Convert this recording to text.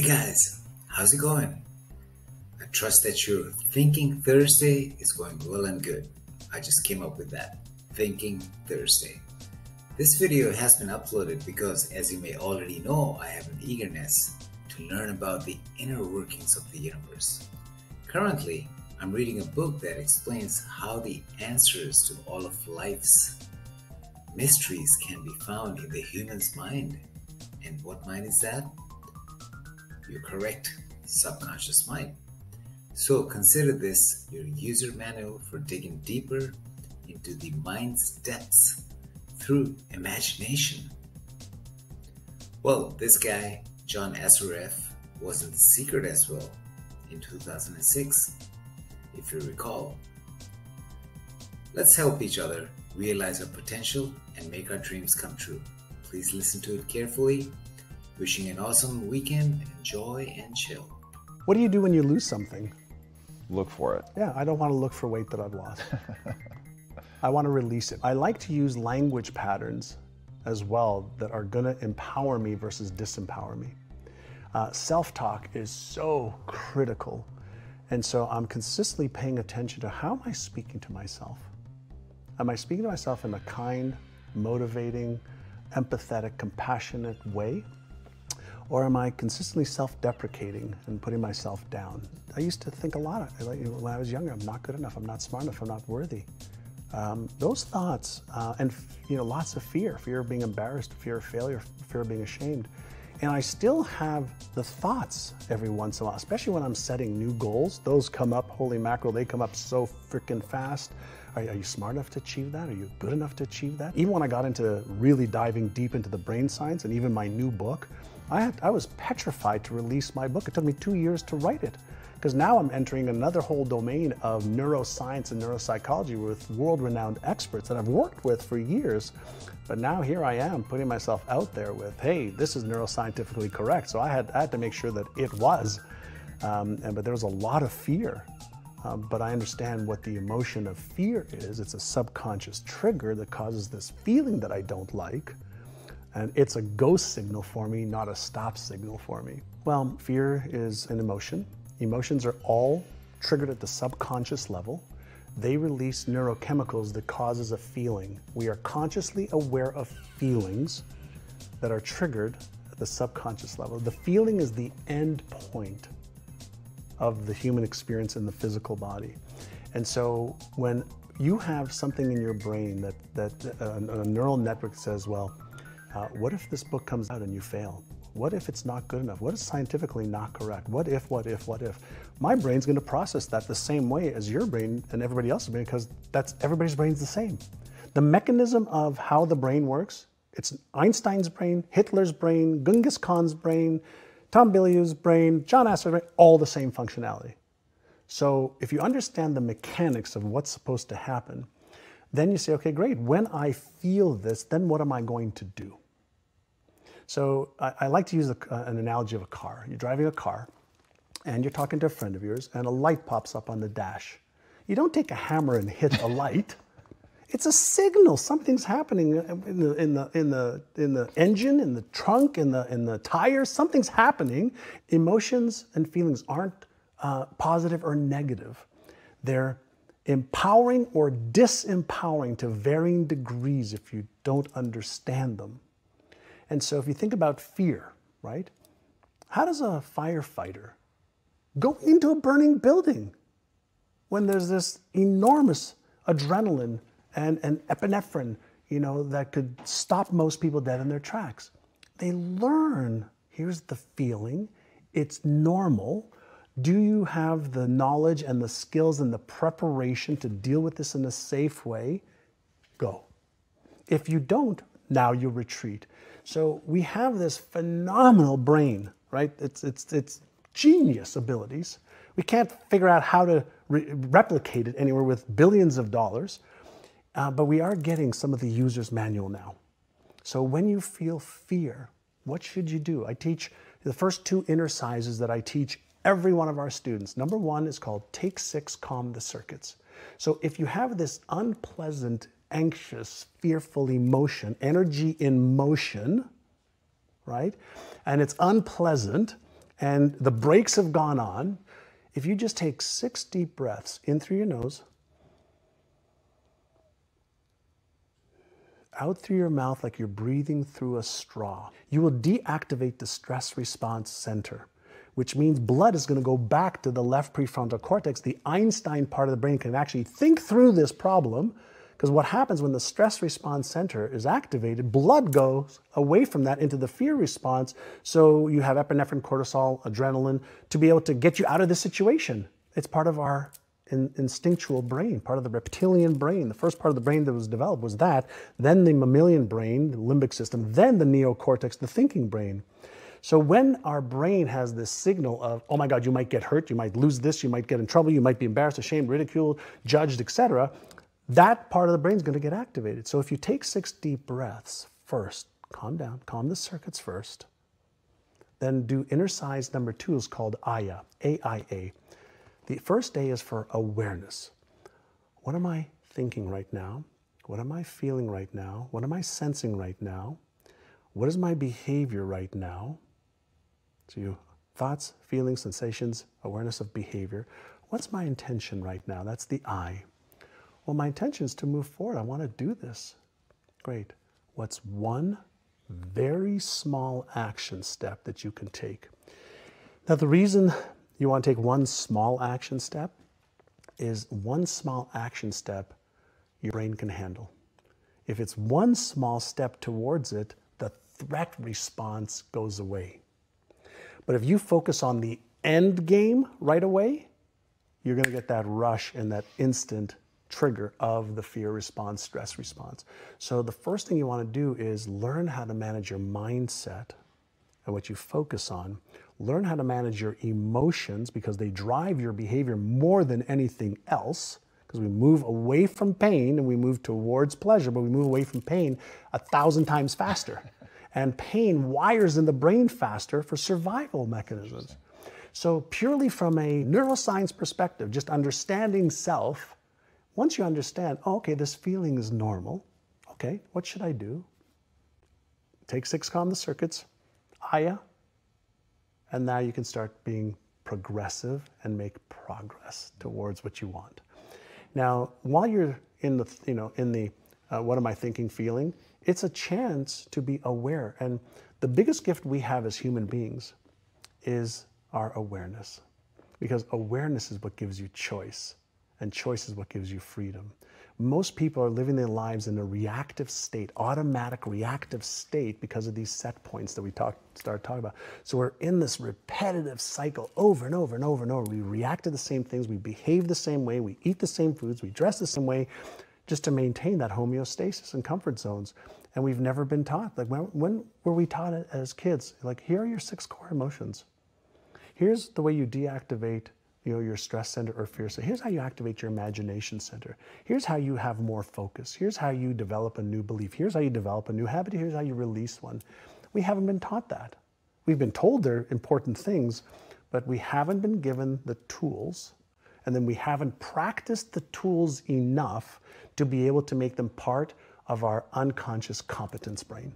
Hey guys, how's it going? I trust that your Thinking Thursday is going well and good. I just came up with that. Thinking Thursday. This video has been uploaded because, as you may already know, I have an eagerness to learn about the inner workings of the universe. Currently, I'm reading a book that explains how the answers to all of life's mysteries can be found in the human's mind. And what mind is that? You're correct, subconscious mind. So consider this your user manual for digging deeper into the mind's depths through imagination. Well, this guy, John Assaraf, was in the secret as well in 2006, if you recall. Let's help each other realize our potential and make our dreams come true. Please listen to it carefully. Wishing you an awesome weekend, enjoy and chill. What do you do when you lose something? Look for it. Yeah, I don't want to look for weight that I've lost. I want to release it. I like to use language patterns as well that are going to empower me versus disempower me. Uh, Self talk is so critical. And so I'm consistently paying attention to how am I speaking to myself? Am I speaking to myself in a kind, motivating, empathetic, compassionate way? Or am I consistently self deprecating and putting myself down? I used to think a lot of, like, when I was younger, I'm not good enough, I'm not smart enough, I'm not worthy. Um, those thoughts, uh, and you know, lots of fear fear of being embarrassed, fear of failure, fear of being ashamed. And I still have the thoughts every once in a while, especially when I'm setting new goals. Those come up, holy mackerel, they come up so freaking fast. Are, are, you smart enough to achieve that? Are you good enough to achieve that? Even when I got into really diving deep into the brain science and even my new book, I, had, I was petrified to release my book. It took me two years to write it because now I'm entering another whole domain of neuroscience and neuropsychology with world renowned experts that I've worked with for years. But now here I am putting myself out there with, hey, this is neuroscientifically correct. So I had, I had to make sure that it was. Um, and, but there was a lot of fear. Um, but I understand what the emotion of fear is. It's a subconscious trigger that causes this feeling that I don't like. And it's a go signal for me, not a stop signal for me. Well, fear is an emotion. Emotions are all triggered at the subconscious level. They release neurochemicals that causes a feeling. We are consciously aware of feelings that are triggered at the subconscious level. The feeling is the end point of the human experience in the physical body. And so when you have something in your brain that, that uh, a neural network says, well, uh, what if this book comes out and you fail? What if it's not good enough? What is scientifically not correct? What if, what if, what if? My brain's gonna process that the same way as your brain and everybody else's brain because that's everybody's brain's the same. The mechanism of how the brain works, it's Einstein's brain, Hitler's brain, Genghis Khan's brain, Tom Bilyeu's brain, John Assaraf's brain, all the same functionality. So if you understand the mechanics of what's supposed to happen, then you say, okay, great, when I feel this, then what am I going to do? So I, I like to use a, uh, an analogy of a car. You're driving a car and you're talking to a friend of yours and a light pops up on the dash. You don't take a hammer and hit a light. It's a signal. Something's happening in the, in the, in the, in the engine, in the trunk, in the, in the tires. Something's happening. Emotions and feelings aren't uh, positive or negative. They're empowering or disempowering to varying degrees if you don't understand them. And so if you think about fear, right? How does a firefighter go into a burning building when there's this enormous adrenaline and, and epinephrine, you know, that could stop most people dead in their tracks? They learn, here's the feeling, it's normal. Do you have the knowledge and the skills and the preparation to deal with this in a safe way? Go. If you don't, now you retreat. So we have this phenomenal brain, right? It's, it's, it's genius abilities. We can't figure out how to re replicate it anywhere with billions of dollars, uh, but we are getting some of the user's manual now. So when you feel fear, what should you do? I teach the first two exercises that I teach every one of our students. Number one is called Take Six, Calm the Circuits. So if you have this unpleasant anxious, fearful emotion, energy in motion, right? And it's unpleasant and the brakes have gone on, if you just take six deep breaths in through your nose, out through your mouth like you're breathing through a straw, you will deactivate the stress response center, which means blood is going to go back to the left prefrontal cortex. The Einstein part of the brain can actually think through this problem because what happens when the stress response center is activated, blood goes away from that into the fear response. So you have epinephrine, cortisol, adrenaline to be able to get you out of this situation. It's part of our in, instinctual brain, part of the reptilian brain. The first part of the brain that was developed was that, then the mammalian brain, the limbic system, then the neocortex, the thinking brain. So when our brain has this signal of, oh my God, you might get hurt, you might lose this, you might get in trouble, you might be embarrassed, ashamed, ridiculed, judged, etc., that part of the brain is going to get activated. So if you take six deep breaths first, calm down, calm the circuits first, then do exercise number two is called AYA, A-I-A. The first A is for awareness. What am I thinking right now? What am I feeling right now? What am I sensing right now? What is my behavior right now? So you thoughts, feelings, sensations, awareness of behavior. What's my intention right now? That's the I. Well, my intention is to move forward. I want to do this. Great. What's one very small action step that you can take? Now, the reason you want to take one small action step is one small action step your brain can handle. If it's one small step towards it, the threat response goes away. But if you focus on the end game right away, you're going to get that rush and that instant trigger of the fear response, stress response. So the first thing you want to do is learn how to manage your mindset and what you focus on. Learn how to manage your emotions because they drive your behavior more than anything else. Because we move away from pain and we move towards pleasure, but we move away from pain a thousand times faster. and pain wires in the brain faster for survival mechanisms. So, purely from a neuroscience perspective, just understanding self once you understand, oh, okay, this feeling is normal, okay, what should I do? Take six calm the circuits, Aya, and now you can start being progressive and make progress towards what you want. Now, while you're in the, you know, in the uh, what am I thinking, feeling, it's a chance to be aware. And the biggest gift we have as human beings is our awareness, because awareness is what gives you choice and choice is what gives you freedom. Most people are living their lives in a reactive state, automatic reactive state because of these set points that we talk, started talking about. So we're in this repetitive cycle over and over and over and over. We react to the same things, we behave the same way, we eat the same foods, we dress the same way, just to maintain that homeostasis and comfort zones. And we've never been taught. Like when, when were we taught as kids? Like here are your six core emotions. Here's the way you deactivate you know, your stress center or fear center. Here's how you activate your imagination center. Here's how you have more focus. Here's how you develop a new belief. Here's how you develop a new habit. Here's how you release one. We haven't been taught that. We've been told they're important things, but we haven't been given the tools, and then we haven't practiced the tools enough to be able to make them part of our unconscious competence brain.